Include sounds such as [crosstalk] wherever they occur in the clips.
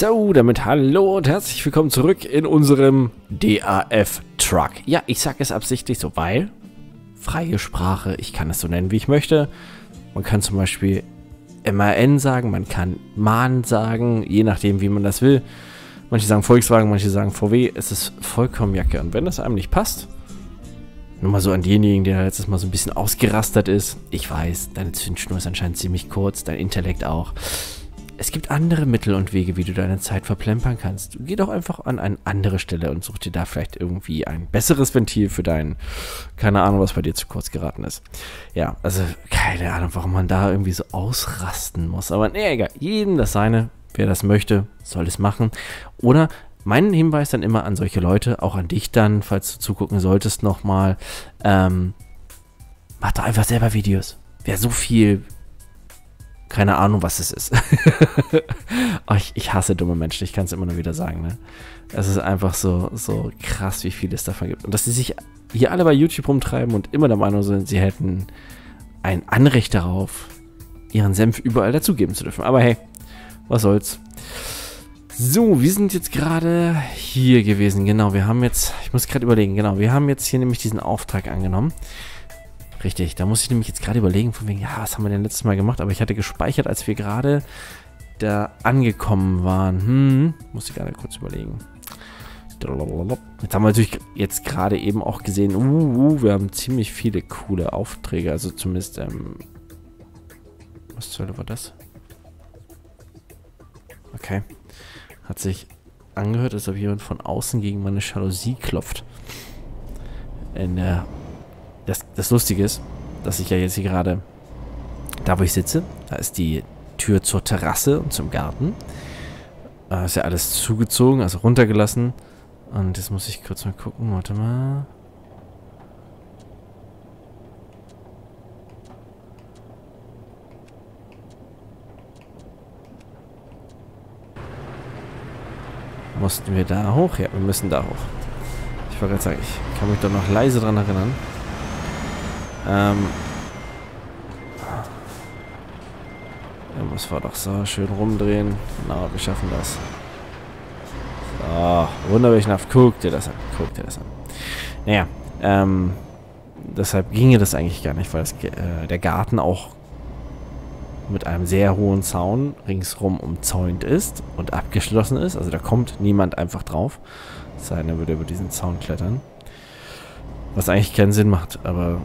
So, damit hallo und herzlich willkommen zurück in unserem DAF-Truck. Ja, ich sage es absichtlich so, weil freie Sprache, ich kann es so nennen, wie ich möchte. Man kann zum Beispiel MAN sagen, man kann MAN sagen, je nachdem, wie man das will. Manche sagen Volkswagen, manche sagen VW. Es ist vollkommen Jacke. Und wenn das einem nicht passt, nur mal so an denjenigen, der letztes Mal so ein bisschen ausgerastert ist. Ich weiß, deine Zündschnur ist anscheinend ziemlich kurz, dein Intellekt auch. Es gibt andere Mittel und Wege, wie du deine Zeit verplempern kannst. Geh doch einfach an eine andere Stelle und such dir da vielleicht irgendwie ein besseres Ventil für deinen, keine Ahnung, was bei dir zu kurz geraten ist. Ja, also keine Ahnung, warum man da irgendwie so ausrasten muss. Aber nee, egal, jedem das seine. Wer das möchte, soll es machen. Oder mein Hinweis dann immer an solche Leute, auch an dich dann, falls du zugucken solltest, nochmal, ähm, mach doch einfach selber Videos. Wer so viel keine Ahnung, was es ist. [laughs] oh, ich, ich, hasse dumme Menschen, ich kann es immer nur wieder sagen. Ne? Es ist einfach so, so krass, wie viel es davon gibt. Und dass sie sich hier alle bei YouTube rumtreiben und immer der Meinung sind, sie hätten ein Anrecht darauf, ihren Senf überall dazugeben zu dürfen. Aber hey, was soll's. So, wir sind jetzt gerade hier gewesen. Genau, wir haben jetzt, ich muss gerade überlegen, genau, wir haben jetzt hier nämlich diesen Auftrag angenommen. Richtig, da muss ich nämlich jetzt gerade überlegen, von wegen, ja, was haben wir denn letztes Mal gemacht? Aber ich hatte gespeichert, als wir gerade da angekommen waren. Hm, muss ich gerade kurz überlegen. Jetzt haben wir natürlich jetzt gerade eben auch gesehen, uh, uh, wir haben ziemlich viele coole Aufträge. Also zumindest, ähm, was zur Hölle war das? Okay. Hat sich angehört, als ob jemand von außen gegen meine Jalousie klopft. In der das, das Lustige ist, dass ich ja jetzt hier gerade, da wo ich sitze, da ist die Tür zur Terrasse und zum Garten. Da ist ja alles zugezogen, also runtergelassen. Und jetzt muss ich kurz mal gucken, warte mal. Mussten wir da hoch? Ja, wir müssen da hoch. Ich wollte gerade sagen, ich kann mich doch noch leise dran erinnern. Ähm. Ja, muss wir doch so schön rumdrehen. Genau, wir schaffen das. So, wunderbar, guck dir das an. Guck dir das an. Naja, ähm, deshalb ginge das eigentlich gar nicht, weil es, äh, der Garten auch mit einem sehr hohen Zaun ringsrum umzäunt ist und abgeschlossen ist. Also da kommt niemand einfach drauf. Es sei denn, er würde über diesen Zaun klettern. Was eigentlich keinen Sinn macht, aber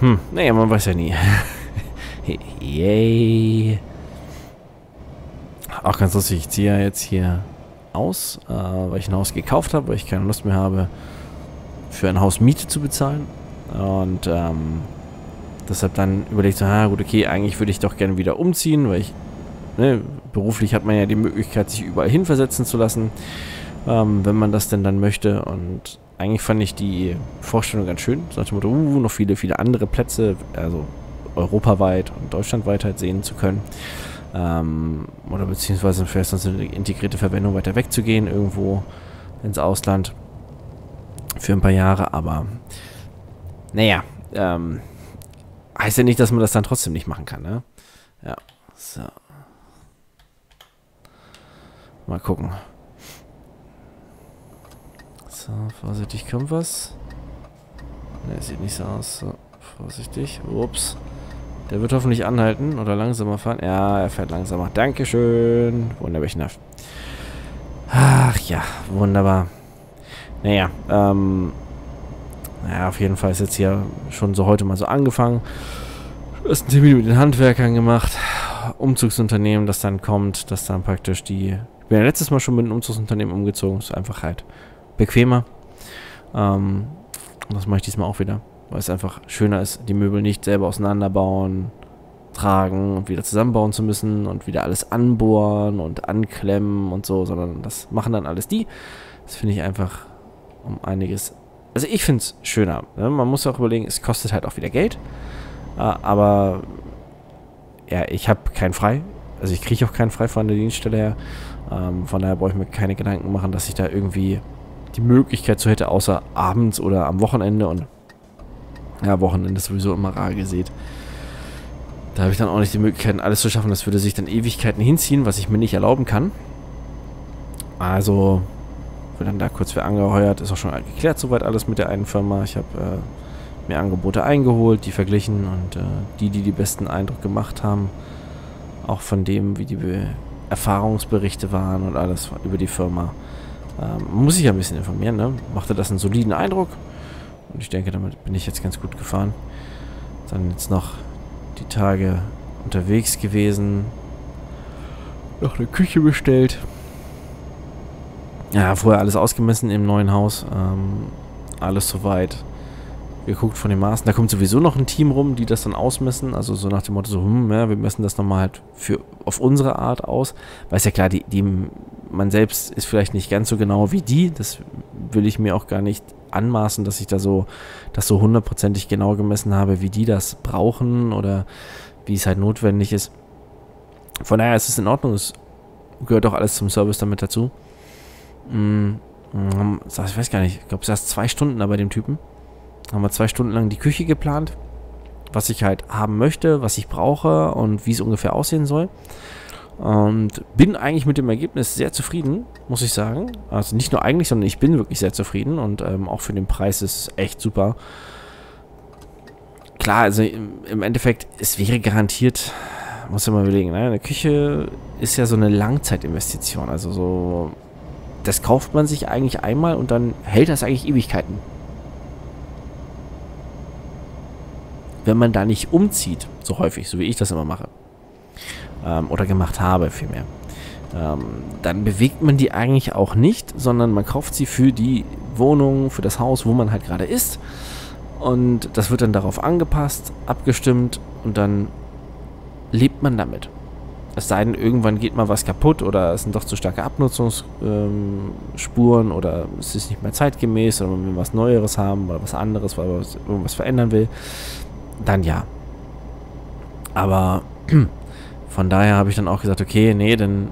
hm, naja, man weiß ja nie. [laughs] Yay. Auch ganz lustig, ich ziehe ja jetzt hier aus, äh, weil ich ein Haus gekauft habe, weil ich keine Lust mehr habe, für ein Haus Miete zu bezahlen. Und ähm, deshalb dann überlegt so, ah gut, okay, eigentlich würde ich doch gerne wieder umziehen, weil ich, ne, beruflich hat man ja die Möglichkeit, sich überall hinversetzen zu lassen, ähm, wenn man das denn dann möchte. Und eigentlich fand ich die Vorstellung ganz schön. So nach dem Motto, uh, noch viele, viele andere Plätze, also europaweit und deutschlandweit halt sehen zu können. Ähm, oder beziehungsweise vielleicht sonst eine integrierte Verwendung weiter wegzugehen, irgendwo ins Ausland für ein paar Jahre, aber naja, ähm, heißt ja nicht, dass man das dann trotzdem nicht machen kann, ne? Ja, so. Mal gucken. So, vorsichtig, kommt was. Ne, sieht nicht so aus. So, vorsichtig. Ups. Der wird hoffentlich anhalten oder langsamer fahren. Ja, er fährt langsamer. Dankeschön. Wunderbar. Ach ja, wunderbar. Naja, ähm... Naja, auf jeden Fall ist jetzt hier schon so heute mal so angefangen. Hast einen Termin mit den Handwerkern gemacht. Umzugsunternehmen, das dann kommt, das dann praktisch die... Ich bin ja letztes Mal schon mit einem Umzugsunternehmen umgezogen. ist einfach halt bequemer. Ähm, das mache ich diesmal auch wieder, weil es einfach schöner ist, die Möbel nicht selber auseinanderbauen, tragen und wieder zusammenbauen zu müssen und wieder alles anbohren und anklemmen und so, sondern das machen dann alles die. Das finde ich einfach um einiges. Also ich finde es schöner. Ne? Man muss auch überlegen, es kostet halt auch wieder Geld. Äh, aber ja, ich habe keinen frei. Also ich kriege auch keinen frei von der Dienststelle her. Ähm, von daher brauche ich mir keine Gedanken machen, dass ich da irgendwie die Möglichkeit so hätte, außer abends oder am Wochenende und ja, Wochenende ist sowieso immer rar gesät. Da habe ich dann auch nicht die Möglichkeit, alles zu schaffen. Das würde sich dann Ewigkeiten hinziehen, was ich mir nicht erlauben kann. Also, wird dann da kurz für angeheuert. Ist auch schon geklärt soweit alles mit der einen Firma. Ich habe äh, mir Angebote eingeholt, die verglichen und äh, die, die die besten Eindruck gemacht haben, auch von dem, wie die Be Erfahrungsberichte waren und alles über die Firma. Ähm, muss ich ja ein bisschen informieren, ne? Machte das einen soliden Eindruck. Und ich denke, damit bin ich jetzt ganz gut gefahren. Dann jetzt noch die Tage unterwegs gewesen. Noch eine Küche bestellt. Ja, vorher alles ausgemessen im neuen Haus. Ähm, alles soweit geguckt von den Maßen. Da kommt sowieso noch ein Team rum, die das dann ausmessen. Also so nach dem Motto, so, hm, ja, wir messen das nochmal halt für, auf unsere Art aus. Weil es ja klar, die, die, man selbst ist vielleicht nicht ganz so genau wie die. Das will ich mir auch gar nicht anmaßen, dass ich da so, das so hundertprozentig genau gemessen habe, wie die das brauchen oder wie es halt notwendig ist. Von daher ist es in Ordnung. Es gehört auch alles zum Service damit dazu. Hm, ich weiß gar nicht, ich glaube, es saß zwei Stunden da bei dem Typen. Haben wir zwei Stunden lang die Küche geplant, was ich halt haben möchte, was ich brauche und wie es ungefähr aussehen soll. Und bin eigentlich mit dem Ergebnis sehr zufrieden, muss ich sagen. Also nicht nur eigentlich, sondern ich bin wirklich sehr zufrieden und ähm, auch für den Preis ist es echt super. Klar, also im, Endeffekt, es wäre garantiert, muss ich mal überlegen, ne? eine Küche ist ja so eine Langzeitinvestition. Also so, das kauft man sich eigentlich einmal und dann hält das eigentlich Ewigkeiten. wenn man da nicht umzieht, so häufig, so wie ich das immer mache, ähm, oder gemacht habe vielmehr, ähm, dann bewegt man die eigentlich auch nicht, sondern man kauft sie für die Wohnung, für das Haus, wo man halt gerade ist. Und das wird dann darauf angepasst, abgestimmt und dann lebt man damit. Es sei denn, irgendwann geht mal was kaputt oder es sind doch zu starke Abnutzungsspuren ähm, oder es ist nicht mehr zeitgemäß oder man will was Neueres haben oder was anderes, weil man irgendwas verändern will dann ja. Aber von daher habe ich dann auch gesagt, okay, nee, dann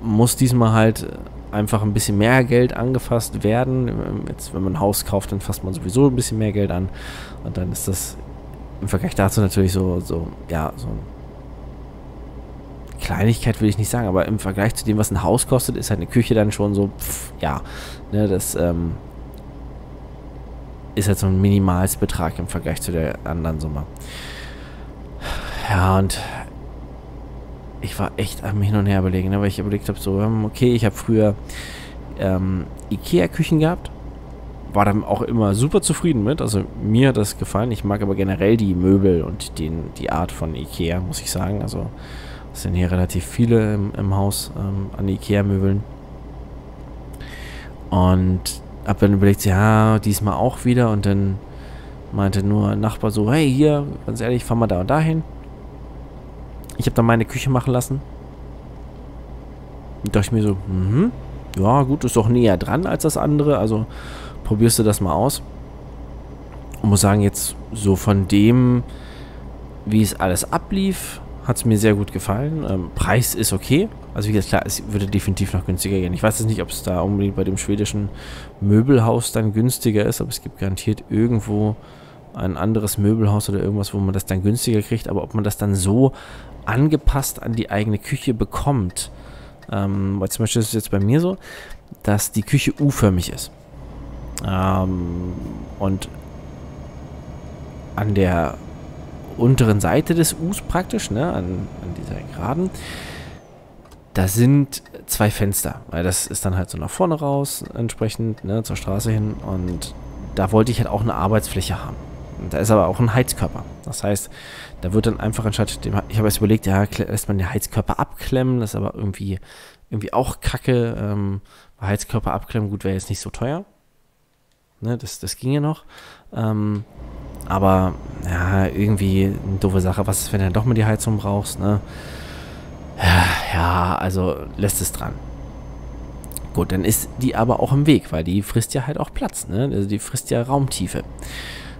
muss diesmal halt einfach ein bisschen mehr Geld angefasst werden. Jetzt, wenn man ein Haus kauft, dann fasst man sowieso ein bisschen mehr Geld an. Und dann ist das im Vergleich dazu natürlich so, so, ja, so Kleinigkeit will ich nicht sagen, aber im Vergleich zu dem, was ein Haus kostet, ist halt eine Küche dann schon so, pff, ja, ne, das, ähm, ist halt so ein Minimalsbetrag im Vergleich zu der anderen Summe. Ja, und ich war echt am Hin und Her überlegen, ne, weil ich überlegt habe, so, hm, okay, ich habe früher ähm, Ikea-Küchen gehabt, war dann auch immer super zufrieden mit, also mir hat das gefallen, ich mag aber generell die Möbel und den, die Art von Ikea, muss ich sagen, also es sind hier relativ viele im, im Haus ähm, an Ikea-Möbeln. Und hab dann überlegt, ja, diesmal auch wieder. Und dann meinte nur ein Nachbar so, hey, hier, ganz ehrlich, fahr mal da und dahin. Ich habe dann meine Küche machen lassen. Und dachte ich mir so, mhm, ja, gut, ist doch näher dran als das andere, also probierst du das mal aus. Und muss sagen, jetzt so von dem, wie es alles ablief, hat es mir sehr gut gefallen. Ähm, Preis ist okay. Also wie gesagt, klar, es würde definitiv noch günstiger gehen. Ich weiß jetzt nicht, ob es da unbedingt bei dem schwedischen Möbelhaus dann günstiger ist, aber es gibt garantiert irgendwo ein anderes Möbelhaus oder irgendwas, wo man das dann günstiger kriegt. Aber ob man das dann so angepasst an die eigene Küche bekommt, ähm, weil zum Beispiel ist es jetzt bei mir so, dass die Küche U-förmig ist. Ähm, und an der unteren Seite des Us praktisch, ne, an, an dieser Geraden, da sind zwei Fenster, weil das ist dann halt so nach vorne raus entsprechend, ne, zur Straße hin und da wollte ich halt auch eine Arbeitsfläche haben. Da ist aber auch ein Heizkörper. Das heißt, da wird dann einfach anstatt dem, ich habe jetzt überlegt, ja, lässt man den Heizkörper abklemmen, das ist aber irgendwie, irgendwie auch kacke. Ähm, Heizkörper abklemmen, gut, wäre jetzt nicht so teuer. Ne, das, das ginge noch. Ähm, aber ja, irgendwie eine doofe Sache. Was ist, wenn du dann doch mal die Heizung brauchst, ne? Ja, also lässt es dran. Gut, dann ist die aber auch im Weg, weil die frisst ja halt auch Platz, ne? Also die frisst ja Raumtiefe.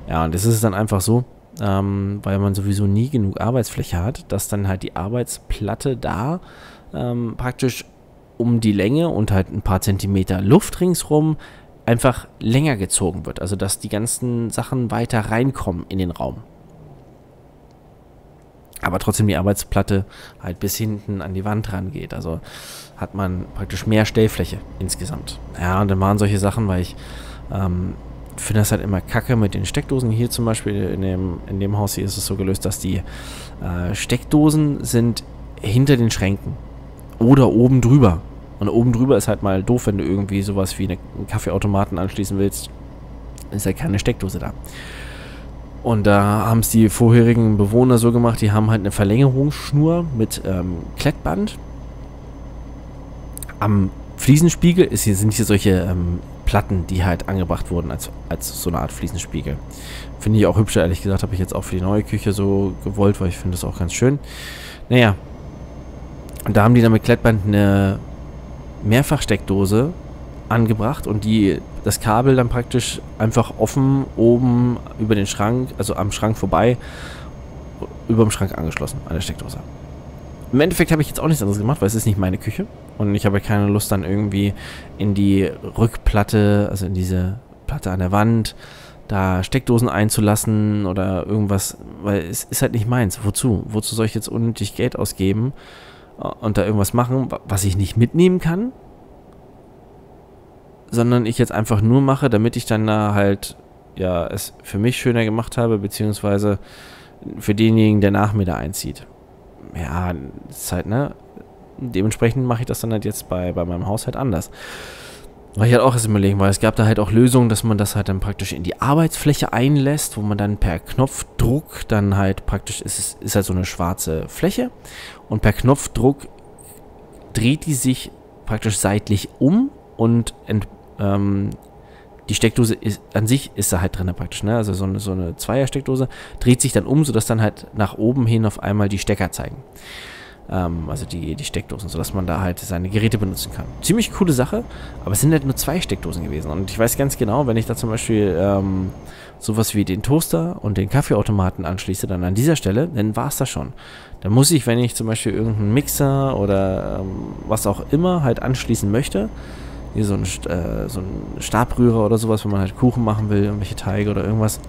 Ja, und das ist dann einfach so, ähm, weil man sowieso nie genug Arbeitsfläche hat, dass dann halt die Arbeitsplatte da ähm, praktisch um die Länge und halt ein paar Zentimeter Luft ringsrum einfach länger gezogen wird. Also dass die ganzen Sachen weiter reinkommen in den Raum. aber trotzdem die Arbeitsplatte halt bis hinten an die Wand rangeht. Also hat man praktisch mehr Stellfläche insgesamt. Ja, und dann waren solche Sachen, weil ich ähm, finde das halt immer kacke mit den Steckdosen. Hier zum Beispiel in dem, in dem Haus hier ist es so gelöst, dass die äh, Steckdosen sind hinter den Schränken oder oben drüber. Und oben drüber ist halt mal doof, wenn du irgendwie sowas wie eine, einen Kaffeeautomaten anschließen willst. Ist halt keine Steckdose da. Und da haben es die vorherigen Bewohner so gemacht, die haben halt eine Verlängerungsschnur mit ähm, Klettband. Am Fliesenspiegel ist hier, sind hier solche ähm, Platten, die halt angebracht wurden als, als so eine Art Fliesenspiegel. Finde ich auch hübscher, ehrlich gesagt, habe ich jetzt auch für die neue Küche so gewollt, weil ich finde das auch ganz schön. Naja, und da haben die dann mit Klettband eine Mehrfachsteckdose angebracht und die das Kabel dann praktisch einfach offen oben über den Schrank, also am Schrank vorbei, über dem Schrank angeschlossen an der Steckdose. Im Endeffekt habe ich jetzt auch nichts anderes gemacht, weil es ist nicht meine Küche und ich habe keine Lust dann irgendwie in die Rückplatte, also in diese Platte an der Wand, da Steckdosen einzulassen oder irgendwas, weil es ist halt nicht meins. Wozu? Wozu soll ich jetzt unnötig Geld ausgeben und da irgendwas machen, was ich nicht mitnehmen kann? sondern ich jetzt einfach nur mache, damit ich dann da halt ja es für mich schöner gemacht habe, beziehungsweise für denjenigen, der nach mir da einzieht. Ja, ist halt, ne? Dementsprechend mache ich das dann halt jetzt bei, bei meinem Haus halt anders. Weil ich halt auch erst überlegen, weil es gab da halt auch Lösungen, dass man das halt dann praktisch in die Arbeitsfläche einlässt, wo man dann per Knopfdruck dann halt praktisch ist, es ist halt so eine schwarze Fläche und per Knopfdruck dreht die sich praktisch seitlich um und ent, ähm, die Steckdose ist, an sich ist da halt drin praktisch, ne? Also so eine, so eine Zweier-Steckdose dreht sich dann um, sodass dann halt nach oben hin auf einmal die Stecker zeigen. Ähm, also die, die Steckdosen, sodass man da halt seine Geräte benutzen kann. Ziemlich coole Sache, aber es sind halt nur zwei Steckdosen gewesen. Und ich weiß ganz genau, wenn ich da zum Beispiel ähm, sowas wie den Toaster und den Kaffeeautomaten anschließe, dann an dieser Stelle, dann war es das schon. Dann muss ich, wenn ich zum Beispiel irgendeinen Mixer oder ähm, was auch immer halt anschließen möchte, wie so ein, äh, so ein Stabrührer oder sowas, wenn man halt Kuchen machen will, irgendwelche Teige oder irgendwas.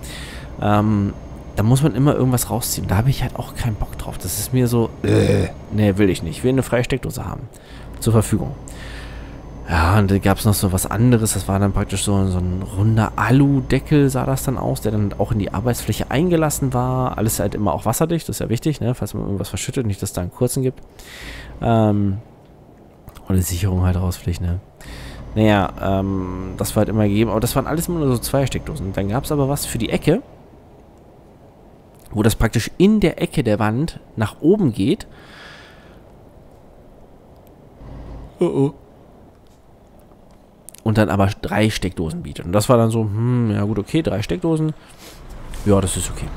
Ähm, da muss man immer irgendwas rausziehen. Da habe ich halt auch keinen Bock drauf. Das ist mir so, äh, nee, will ich nicht. Ich will eine freie Steckdose haben. Zur Verfügung. Ja, und da gab es noch so was anderes. Das war dann praktisch so, so ein runder Alu-Deckel, sah das dann aus, der dann auch in die Arbeitsfläche eingelassen war. Alles halt immer auch wasserdicht, das ist ja wichtig, ne? falls man irgendwas verschüttet, nicht, dass es da einen kurzen gibt. Ähm, und die Sicherung halt rausfliegt, ne? Naja, ähm, das war halt immer gegeben. Aber das waren alles immer nur so zwei Steckdosen. Dann gab es aber was für die Ecke, wo das praktisch in der Ecke der Wand nach oben geht. Oh oh. Und dann aber drei Steckdosen bietet. Und das war dann so, hm, ja gut, okay, drei Steckdosen. Ja, das ist okay.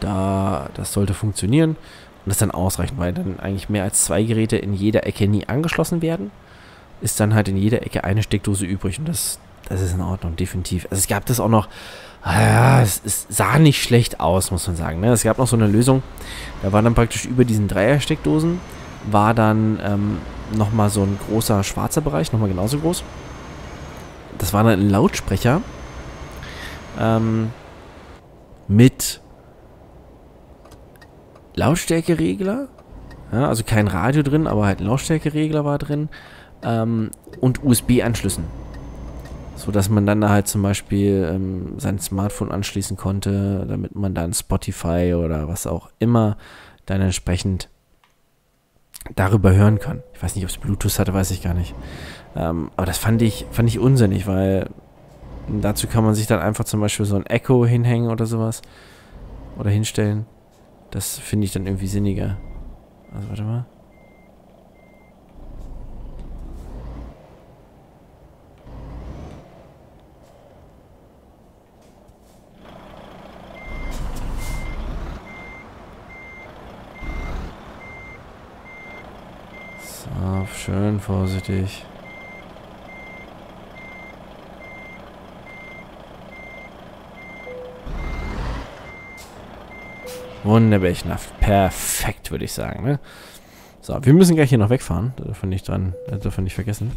Da, das sollte funktionieren. Und das ist dann ausreichend, weil dann eigentlich mehr als zwei Geräte in jeder Ecke nie angeschlossen werden ist dann halt in jeder Ecke eine Steckdose übrig und das, das ist in Ordnung, definitiv. Also es gab das auch noch, ja, es, es sah nicht schlecht aus, muss man sagen. Ne? Es gab noch so eine Lösung, da war dann praktisch über diesen Dreier-Steckdosen war dann ähm, nochmal so ein großer schwarzer Bereich, nochmal genauso groß. Das war dann ein Lautsprecher ähm, mit Lautstärkeregler. Ja, also kein Radio drin, aber halt ein Lautstärkeregler war drin ähm, und USB-Anschlüssen. So dass man dann halt zum Beispiel ähm, sein Smartphone anschließen konnte, damit man dann Spotify oder was auch immer dann entsprechend darüber hören kann. Ich weiß nicht, ob es Bluetooth hatte, weiß ich gar nicht. Ähm, aber das fand ich, fand ich unsinnig, weil dazu kann man sich dann einfach zum Beispiel so ein Echo hinhängen oder sowas. Oder hinstellen. Das finde ich dann irgendwie sinniger. Also warte mal. Schön vorsichtig. Wunderbärchenhaft. Perfekt, würde ich sagen. Ne? So, wir müssen gleich hier noch wegfahren. Da wir nicht dran, das dürfen wir nicht vergessen.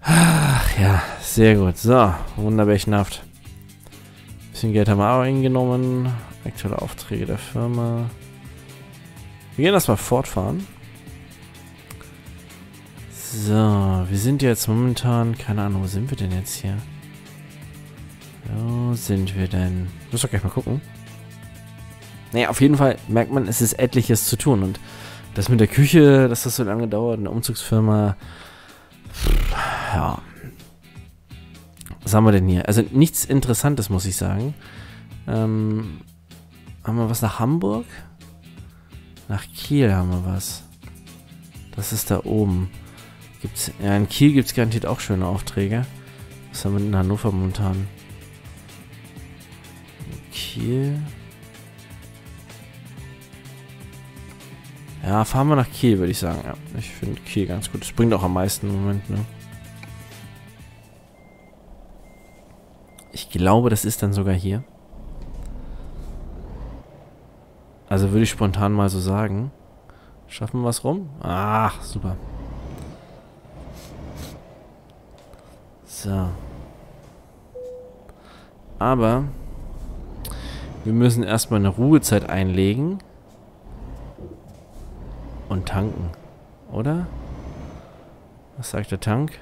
Ach ja, sehr gut. So, wunderbärchenhaft. Bisschen Geld haben wir auch eingenommen. Aktuelle Aufträge der Firma. Wir gehen erstmal fortfahren. So, wir sind jetzt momentan, keine Ahnung, wo sind wir denn jetzt hier? Wo sind wir denn? Muss doch gleich mal gucken. Naja, auf jeden Fall merkt man, es ist etliches zu tun. Und das mit der Küche, dass das so lange dauert, eine Umzugsfirma. Ja. Was haben wir denn hier? Also nichts Interessantes, muss ich sagen. Ähm, haben wir was nach Hamburg? Nach Kiel haben wir was. Das ist da oben. Gibt's, ja, in Kiel gibt es garantiert auch schöne Aufträge. Was haben wir in Hannover momentan? Kiel. Ja, fahren wir nach Kiel, würde ich sagen. Ja, ich finde Kiel ganz gut. Das bringt auch am meisten im Moment, ne? Ich glaube, das ist dann sogar hier. Also würde ich spontan mal so sagen. Schaffen wir was rum? Ach, super. So. Aber wir müssen erstmal eine Ruhezeit einlegen und tanken, oder? Was sagt der Tank?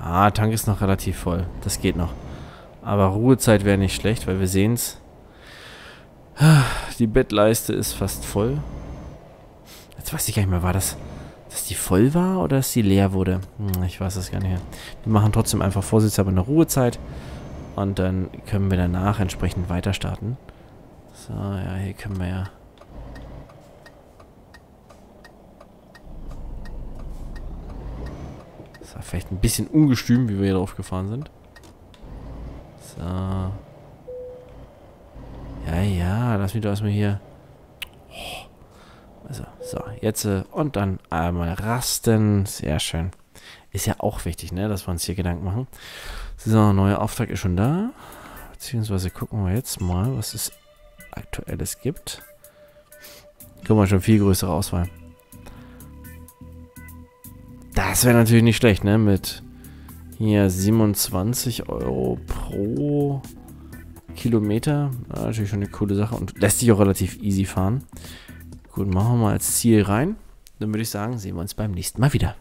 Ah, Tank ist noch relativ voll. Das geht noch. Aber Ruhezeit wäre nicht schlecht, weil wir sehen es. Die Bettleiste ist fast voll. Jetzt weiß ich gar nicht mehr, war das, dass die voll war oder dass die leer wurde? Hm, ich weiß es gar nicht mehr. Wir machen trotzdem einfach vorsichtshalber eine Ruhezeit. Und dann können wir danach entsprechend weiter starten. So, ja, hier können wir ja... Das war vielleicht ein bisschen ungestüm, wie wir hier drauf gefahren sind. So. Ja, ja, lass mich doch erstmal hier... Also, so, jetzt äh, und dann einmal rasten. Sehr schön. Ist ja auch wichtig, ne, dass wir uns hier Gedanken machen. So, neuer Auftrag ist schon da. Beziehungsweise gucken wir jetzt mal, was es aktuelles gibt. Guck mal, schon viel größere Auswahl. Das wäre natürlich nicht schlecht, ne? Mit hier 27 Euro pro Kilometer. Ja, natürlich schon eine coole Sache und lässt sich auch relativ easy fahren. Gut, machen wir mal als Ziel rein. Dann würde ich sagen, sehen wir uns beim nächsten Mal wieder.